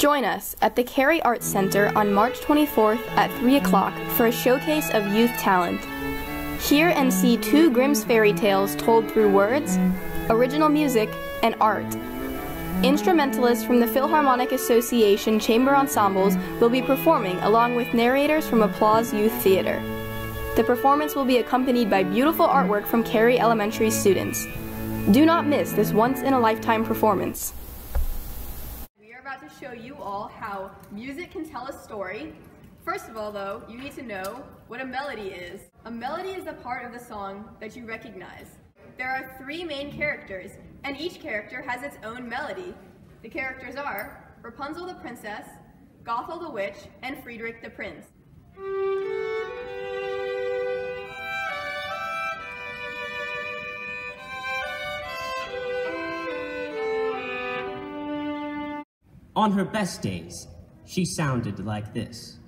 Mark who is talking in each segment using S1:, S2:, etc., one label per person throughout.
S1: Join us at the Cary Arts Center on March 24th at 3 o'clock for a showcase of youth talent. Hear and see two Grimm's fairy tales told through words, original music, and art. Instrumentalists from the Philharmonic Association Chamber Ensembles will be performing along with narrators from Applause Youth Theater. The performance will be accompanied by beautiful artwork from Cary Elementary students. Do not miss this once in a lifetime performance.
S2: To show you all how music can tell a story. First of all, though, you need to know what a melody is. A melody is the part of the song that you recognize. There are three main characters, and each character has its own melody. The characters are Rapunzel the princess, Gothel the witch, and Friedrich the prince.
S3: On her best days, she sounded like this.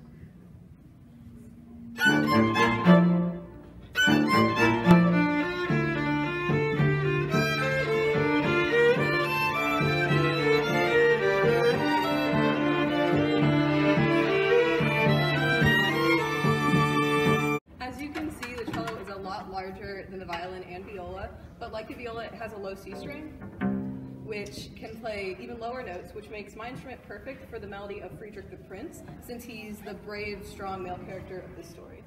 S4: As you can see, the cello is a lot larger than the violin and viola, but like the viola, it has a low C string, which can play even lower notes, which makes my instrument perfect for the melody of Friedrich the Prince, since he's the brave, strong male character of this story.